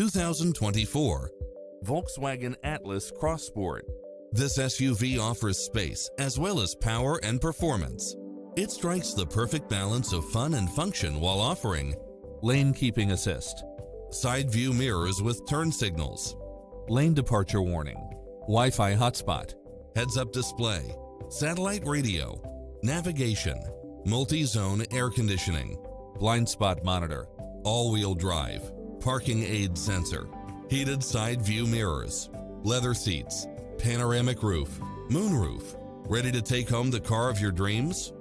2024 Volkswagen Atlas Cross-Sport. This SUV offers space as well as power and performance. It strikes the perfect balance of fun and function while offering lane keeping assist, side view mirrors with turn signals, lane departure warning, Wi-Fi hotspot, heads-up display, satellite radio, navigation, multi-zone air conditioning, blind spot monitor, all-wheel drive, parking aid sensor, heated side view mirrors, leather seats, panoramic roof, moonroof. Ready to take home the car of your dreams?